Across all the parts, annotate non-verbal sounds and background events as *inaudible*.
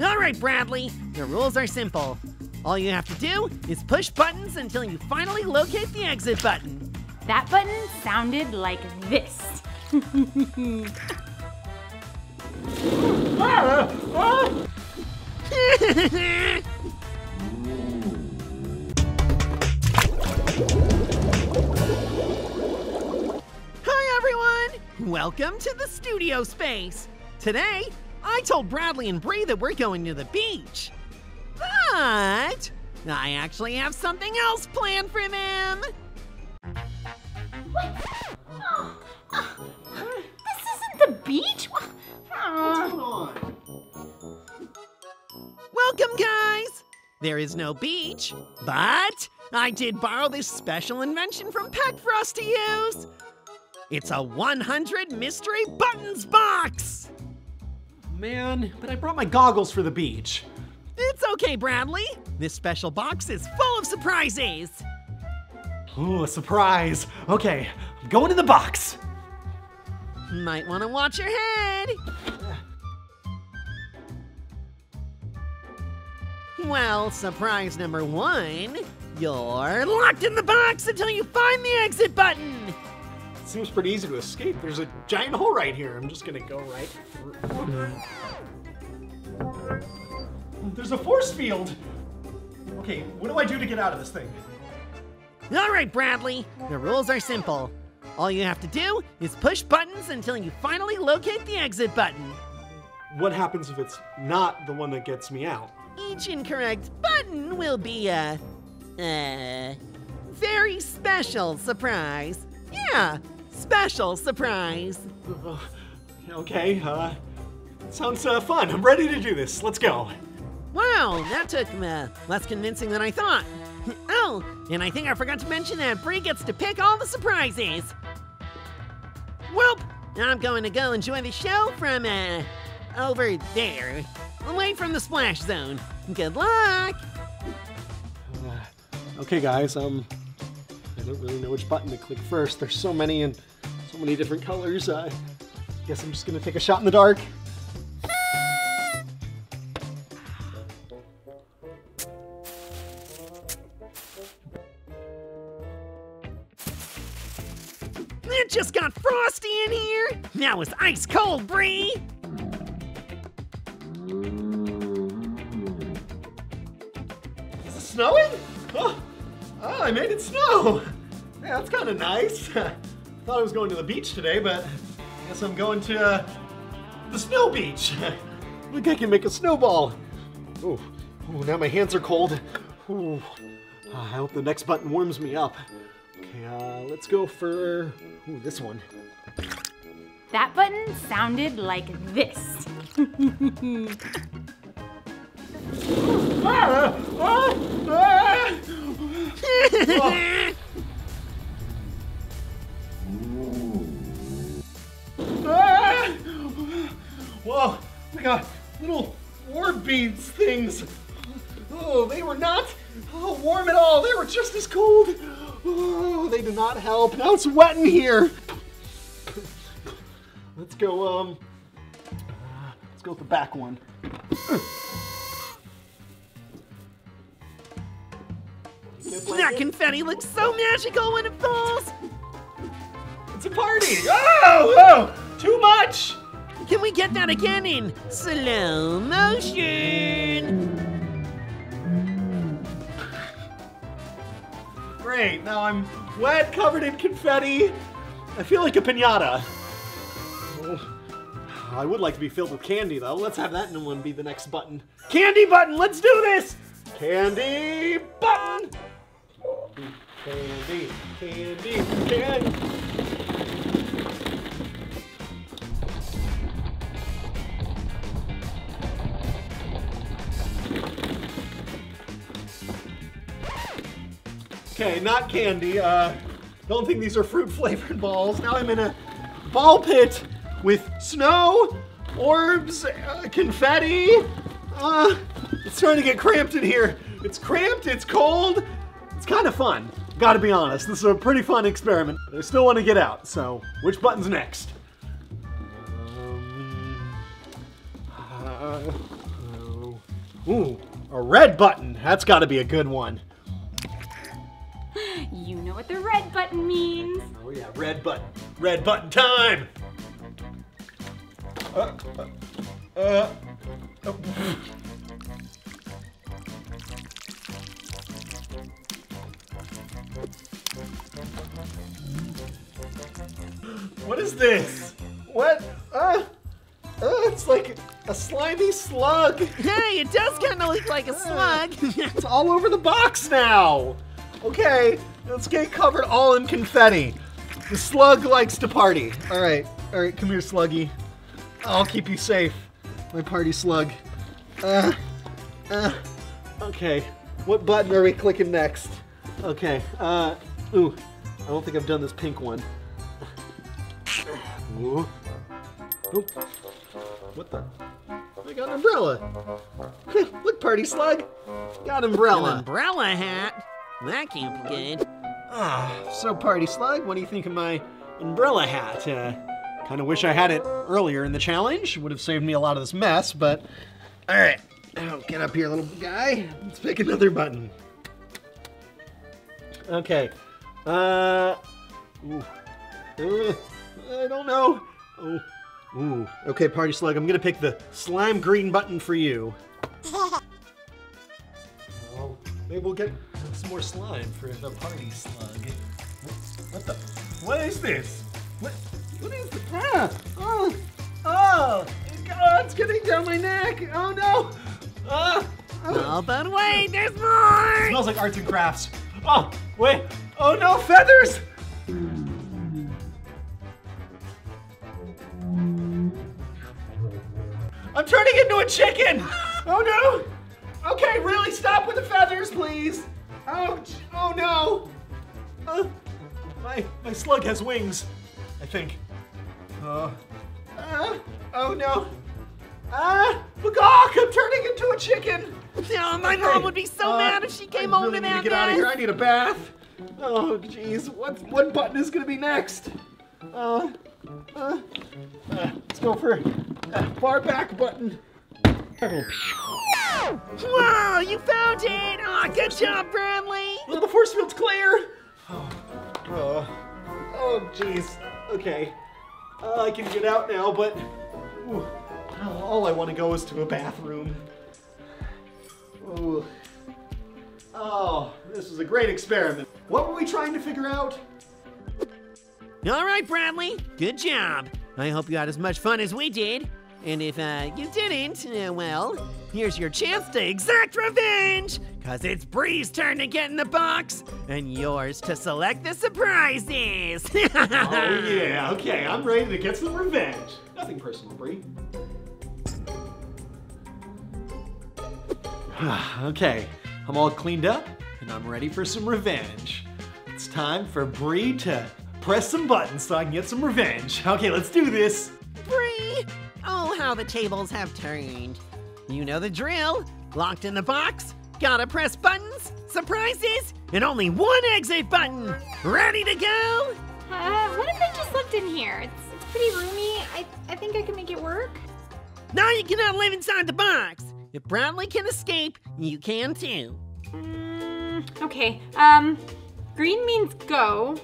All right, Bradley. The rules are simple. All you have to do is push buttons until you finally locate the exit button. That button sounded like this. *laughs* Hi, everyone! Welcome to the studio space. Today, I told Bradley and Bri that we're going to the beach. But I actually have something else planned for them. Oh, oh, this isn't the beach? Oh. Welcome, guys! There is no beach, but I did borrow this special invention from Peck for us to use. It's a 100 mystery buttons box! Man, but I brought my goggles for the beach. It's okay, Bradley. This special box is full of surprises. Ooh, a surprise. Okay, I'm going in the box. Might want to watch your head. Well, surprise number one you're locked in the box until you find the exit button. Seems pretty easy to escape. There's a giant hole right here. I'm just gonna go right through. There's a force field. Okay, what do I do to get out of this thing? All right, Bradley, the rules are simple. All you have to do is push buttons until you finally locate the exit button. What happens if it's not the one that gets me out? Each incorrect button will be a, uh, very special surprise. Yeah, special surprise. Uh, okay, uh, sounds uh, fun. I'm ready to do this. Let's go. Wow, that took uh, less convincing than I thought. *laughs* Oh, and I think I forgot to mention that Bri gets to pick all the surprises. Well, I'm going to go enjoy the show from, uh, over there, away from the splash zone. Good luck! Okay, guys, um, I don't really know which button to click first. There's so many and so many different colors. I guess I'm just gonna take a shot in the dark. Frosty in here! Now it's ice cold, Bri! Is it snowing? Oh, oh I made it snow. Yeah, that's kind of nice. I *laughs* thought I was going to the beach today, but I guess I'm going to uh, the snow beach. *laughs* Look, I can make a snowball. Oh now my hands are cold. Ooh. I hope the next button warms me up. Okay, uh, let's go for ooh, this one. That button sounded like this. Whoa, they got little orb beads things. Oh, they were not oh, warm at all. They were just as cold. Oh, they did not help. Now it's wet in here. Let's go, um, uh, let's go with the back one. That confetti looks so magical when it falls! It's a party! *laughs* Oh, oh, too much! Can we get that again in slow motion? Great, now I'm wet, covered in confetti. I feel like a pinata. Oh, I would like to be filled with candy, though. Let's have that one be the next button. Candy button, let's do this! Candy button! Candy, candy, candy. Okay, not candy. Uh, don't think these are fruit flavored balls. Now I'm in a ball pit with snow, orbs, uh, confetti. Uh, it's starting to get cramped in here. It's cramped, it's cold. It's kind of fun. Gotta be honest, this is a pretty fun experiment. But I still want to get out, so which button's next? Um, uh, oh, Ooh, a red button. That's got to be a good one. You know what the red button means. Oh yeah, red button. Red button time. Uh, uh, uh, oh. What is this? What? Uh, uh, it's like a slimy slug. Hey, it does kind of look like a slug. *laughs* It's all over the box now. Okay, let's get covered all in confetti. The slug likes to party. All right, all right, come here, Sluggy. I'll keep you safe, my party slug. Uh, uh, okay, what button are we clicking next? Okay, uh, ooh, I don't think I've done this pink one. Ooh. Oop. What the? I got an umbrella. *laughs* Look, party slug. Got An umbrella. umbrella hat? That can't be good. Ah, so party slug, what do you think of my umbrella hat? Uh, kind of wish I had it earlier in the challenge. Would have saved me a lot of this mess, but all right. Now get up here, little guy. Let's pick another button. Okay. Uh. Ooh. Uh, I don't know. Oh. Ooh. Okay, party slug. I'm gonna pick the slime green button for you. Oh, maybe we'll get some more slime for the party slug. What the? What is this? What? What is this? Ah! Oh! Oh! God, it's getting down my neck! Oh no! Ah! Oh. Oh, but wait, there's more! smells like arts and crafts. Oh, wait! Oh no, feathers! I'm turning into a chicken! Oh no! Okay, really, stop with the feathers, please! Ouch! Oh no! Uh, my my slug has wings, I think. Uh, uh, oh no! Ah! Magog! I'm turning into a chicken! Oh, my mom would be so Uh, mad if she came I home really to need that to get out of here. I need a bath. Oh, jeez. What what button is gonna be next? Uh, uh, uh, let's go for uh, far back button. Oh, Wow, you found it! Oh, good job, Bradley! well, the force field's clear. Oh, oh, oh, jeez. Okay, uh, I can get out now, but ooh, all I want to go is to a bathroom. Ooh. Oh, this was a great experiment. What were we trying to figure out? All right, Bradley, good job. I hope you had as much fun as we did. And if uh, you didn't, uh, well, here's your chance to exact revenge! Cause it's Bri's turn to get in the box, and yours to select the surprises! *laughs* Oh yeah, okay, I'm ready to get some revenge. Nothing personal, Bri. *sighs* okay, I'm all cleaned up and I'm ready for some revenge. It's time for Bri to press some buttons so I can get some revenge. Okay, let's do this. Oh, the tables have turned. You know the drill. Locked in the box, gotta press buttons, surprises, and only one exit button. Ready to go? Uh, what if I just lived in here? It's, it's pretty roomy. I, I think I can make it work. Now you cannot live inside the box. If Bradley can escape, you can too. Mm, okay, um, green means go.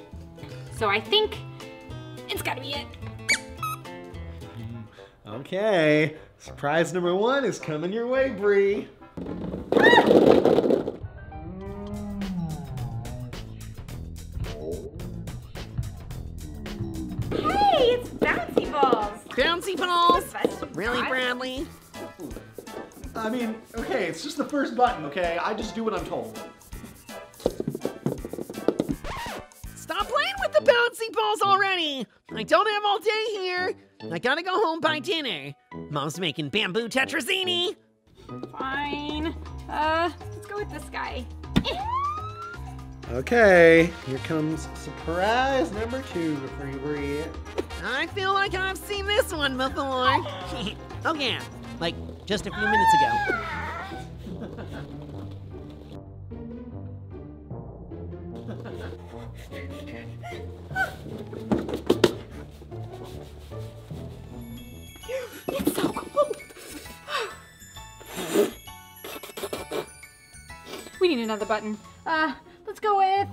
So I think it's gotta be it. Okay, surprise number one is coming your way, Bri. Hey, it's bouncy balls. Bouncy balls? Really, surprise. Bradley? I mean, okay, it's just the first button, okay? I just do what I'm told. Stop playing with the bouncy balls already! I don't have all day here. I gotta go home by dinner. Mom's making bamboo tetrazzini. Fine. Uh, let's go with this guy. Okay, here comes surprise number two for you, Bri. I feel like I've seen this one before. *laughs* oh yeah, like just a few minutes ago. *laughs* It's so cold. *gasps* need another button. Uh, let's go with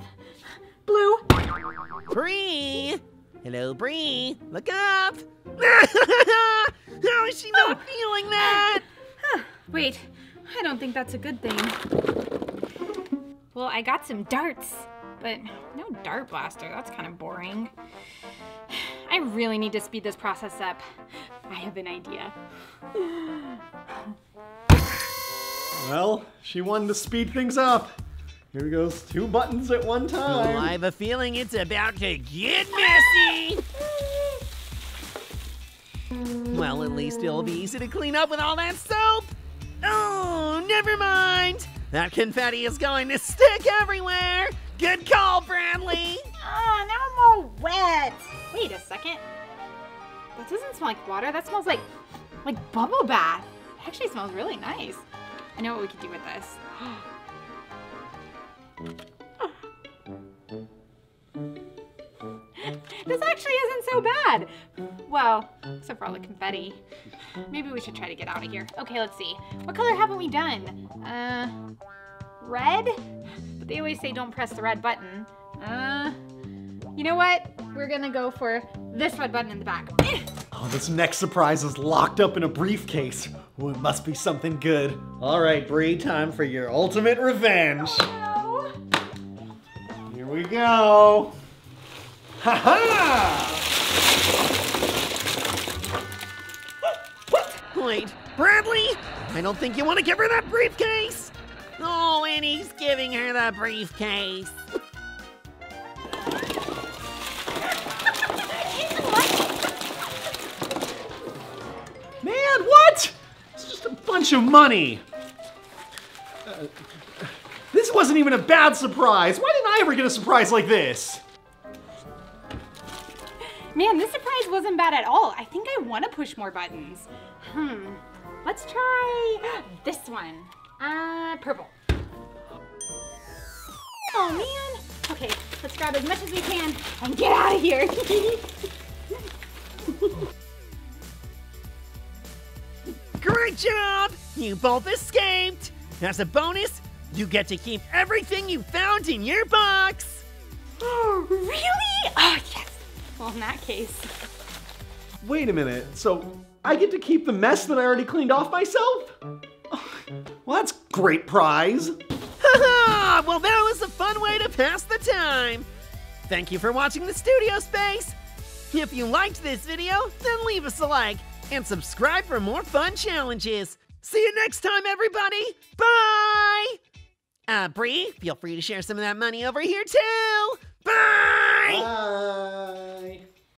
blue. Bri! Hello, Bri. Look up. *laughs* How is she not feeling that? Huh, *sighs* wait, I don't think that's a good thing. Well, I got some darts, but no dart blaster. That's kind of boring. I really need to speed this process up. I have an idea. Well, she wanted to speed things up. Here goes two buttons at one time. Oh, I have a feeling it's about to get messy. Well, at least it'll be easy to clean up with all that soap. Oh, never mind. That confetti is going to stick everywhere. Good call, Bradley. Oh, now I'm all wet. Wait a second. That doesn't smell like water. That smells like like bubble bath. It actually smells really nice. I know what we could do with this. *gasps* this actually isn't so bad. Well, except for all the confetti. Maybe we should try to get out of here. Okay, let's see. What color haven't we done? Uh, red? But they always say don't press the red button. Uh, you know what? We're gonna go for this red button in the back. *laughs* Oh, this next surprise is locked up in a briefcase. Oh, it must be something good. All right, Bri, time for your ultimate revenge. No. Here we go. Ha ha! Wait, Bradley? I don't think you want to give her that briefcase. Oh, and he's giving her the briefcase. Bunch of money. This wasn't even a bad surprise. Why didn't I ever get a surprise like this? Man, this surprise wasn't bad at all. I think I want to push more buttons. Hmm. Let's try this one. Uh, purple. Oh man. Okay, let's grab as much as we can and get out of here. *laughs* Great job! You both escaped! As a bonus, you get to keep everything you found in your box! Oh, really? Oh yes. Well, in that case. Wait a minute. So I get to keep the mess that I already cleaned off myself? Oh, well, that's great prize. Haha! well, that was a fun way to pass the time! Thank you for watching the Studio Space! If you liked this video, then leave us a like and subscribe for more fun challenges. See you next time, everybody. Bye. Uh, Bri, feel free to share some of that money over here, too. Bye. Bye.